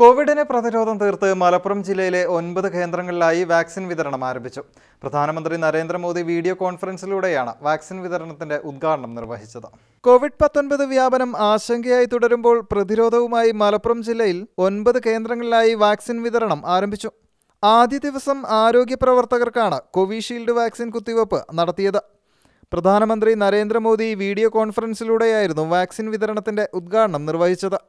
കോവിഡിനെ പ്രതിരോധം തീർത്ത് മലപ്പുറം ജില്ലയിലെ ഒൻപത് കേന്ദ്രങ്ങളിലായി വാക്സിൻ വിതരണം ആരംഭിച്ചു. പ്രധാനമന്ത്രി നരേന്ദ്രമോദി വീഡിയോ കോൺഫറൻസിലൂടെയാണ് വാക്സിൻ വിതരണത്തിന്റെ ഉദ്ഘാടനം നിർവഹിച്ചത്. കോവിഡ് പത്തൊൻപത് വ്യാപനം ആശങ്കയായി തുടരുമ്പോൾ പ്രതിരോധവുമായി മലപ്പുറം ജില്ലയിൽ ഒൻപത് കേന്ദ്രങ്ങളിലായി വാക്സിൻ വിതരണം ആരംഭിച്ചു. ആദ്യ ദിവസം ആരോഗ്യ പ്രവർത്തകർക്കാണ് കോവിഷീൽഡ് വാക്സിൻ കുത്തിവയ്പ് നടത്തിയത്. പ്രധാനമന്ത്രി നരേന്ദ്രമോദി വീഡിയോ കോൺഫറൻസിലൂടെയായിരുന്നു വാക്സിൻ വിതരണത്തിന്റെ ഉദ്ഘാടനം നിർവഹിച്ചത്.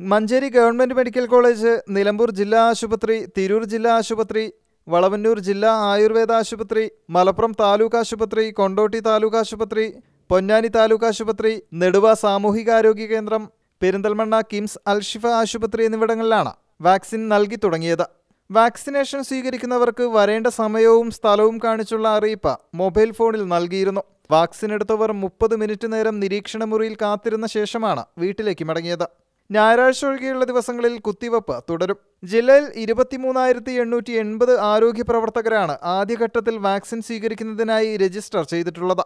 Manjeri government medical college Nilambur ജില്ലാ ആശുപത്രി തിരൂർ ജില്ലാ ആശുപത്രി വളവന്നൂർ ജില്ലാ ആയുർവേദ ആശുപത്രി മലപ്പുറം താലൂക്ക് ആശുപത്രി കൊണ്ടോട്ടി താലൂക്ക് ആശുപത്രി പൊന്നാനി താലൂക്ക് ആശുപത്രി നെടുവ സാമൂഹികാരോഗ്യ കേന്ദ്രം പെരിന്തൽമണ്ണ കിംസ് അൽഷിഫ ആശുപത്രി എന്നിവിടങ്ങളിലാണ് വാക്സിൻ നൽകി തുടങ്ങിയത്. വാക്സിനേഷൻ സ്വീകരിക്കുന്നവർക്ക് വരേണ്ട സമയവും സ്ഥലവും കാണിച്ചുള്ള അറിയിപ്പ് മൊബൈൽ ഫോണിൽ നൽകിയിരുന്നു. വാക്സിൻ എടുത്തവർ മുപ്പത് മിനിറ്റ് നേരം നിരീക്ഷണ മുറിയിൽ കാത്തിരുന്ന ശേഷമാണ് വീട്ടിലേക്ക് മടങ്ങിയത്. ഞായറാഴ്ച ഒഴികെയുള്ള ദിവസങ്ങളിൽ കുത്തിവയ്പ് തുടരും. ജില്ലയിൽ ഇരുപത്തിമൂന്നായിരത്തി എണ്ണൂറ്റി എൺപത് ആരോഗ്യ പ്രവർത്തകരാണ് ആദ്യഘട്ടത്തിൽ വാക്സിൻ സ്വീകരിക്കുന്നതിനായി രജിസ്റ്റർ ചെയ്തിട്ടുള്ളത്.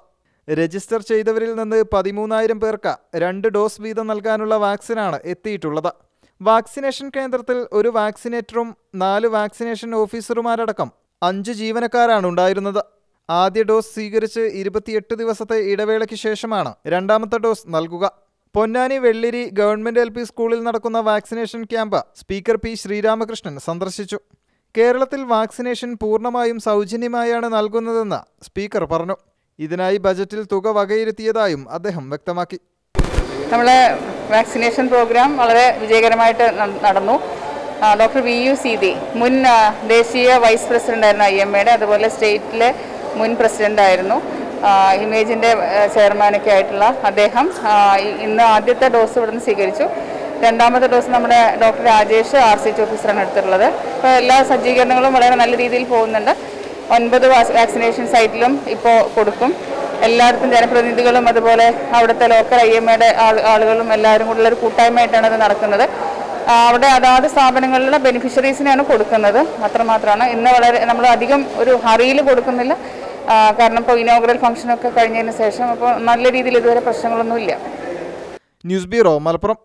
രജിസ്റ്റർ ചെയ്തവരിൽ നിന്ന് പതിമൂന്നായിരം പേർക്ക് രണ്ട് ഡോസ് വീതം നൽകാനുള്ള വാക്സിനാണ് എത്തിയിട്ടുള്ളത്. വാക്സിനേഷൻ കേന്ദ്രത്തിൽ ഒരു വാക്സിനേറ്ററും നാല് വാക്സിനേഷൻ ഓഫീസർമാരടക്കം അഞ്ച് ജീവനക്കാരാണ് ഉണ്ടായിരുന്നത്. ആദ്യ ഡോസ് സ്വീകരിച്ച് ഇരുപത്തിയെട്ട് ദിവസത്തെ ഇടവേളയ്ക്ക് ശേഷമാണ് രണ്ടാമത്തെ ഡോസ് നൽകുക. Ponnani Velliri government L P സ്കൂളിൽ നടക്കുന്ന vaccination camp speaker P Sreeramakrishnan സന്ദർശിച്ചു. കേരളത്തിൽ വാക്സിനേഷൻ പൂർണമായും സൗജന്യമായാണ് നൽകുന്നതെന്ന് സ്പീക്കർ പറഞ്ഞു. ഇതിനായി ബജറ്റിൽ തുക വകയിരുത്തിയതായും അദ്ദേഹം വ്യക്തമാക്കി. നമ്മളെ വാക്സിനേഷൻ പ്രോഗ്രാം വളരെ വിജയകരമായിട്ട് നടന്നു. ഡോക്ടർ വി യു സീതി മുൻ ദേശീയ വൈസ് പ്രസിഡന്റ് ആയിരുന്നു ഐ എം എയുടെ അതുപോലെ സ്റ്റേറ്റിലെ മുൻ പ്രസിഡന്റ് ആയിരുന്നു ഇമേജിന്റെ ചെയർമാനൊക്കെ ആയിട്ടുള്ള അദ്ദേഹം ഇന്ന് ആദ്യത്തെ ഡോസ് ഇവിടുന്ന് സ്വീകരിച്ചു. രണ്ടാമത്തെ ഡോസ് നമ്മുടെ doctor Rajesh R C H ഓഫീസറാണ് എടുത്തിട്ടുള്ളത്. അപ്പോൾ എല്ലാ സജ്ജീകരണങ്ങളും വളരെ നല്ല രീതിയിൽ പോകുന്നുണ്ട്. ഒൻപത് വാക്സിനേഷൻ സൈറ്റിലും ഇപ്പോൾ കൊടുക്കും. എല്ലായിടത്തും ജനപ്രതിനിധികളും അതുപോലെ അവിടുത്തെ ലോക്കൽ ഐ എം എയുടെ ആളുകളും എല്ലാവരും കൂടെ ഒരു കൂട്ടായ്മയായിട്ടാണ് ഇത് നടക്കുന്നത്. അവിടെ അതാത് സ്ഥാപനങ്ങളിലുള്ള ബെനിഫിഷ്യറീസിനെയാണ് കൊടുക്കുന്നത്. അത്രമാത്രമാണ്. ഇന്ന് വളരെ നമ്മൾ അധികം ഒരു ഹറിയിൽ കൊടുക്കുന്നില്ല. കാരണം ഇപ്പോൾ ഇനോഗ്രൽ ഫംഗ്ഷനൊക്കെ കഴിഞ്ഞതിന് ശേഷം അപ്പോൾ നല്ല രീതിയിൽ ഇതുവരെ പ്രശ്നങ്ങളൊന്നുമില്ല. News bureau Malappuram.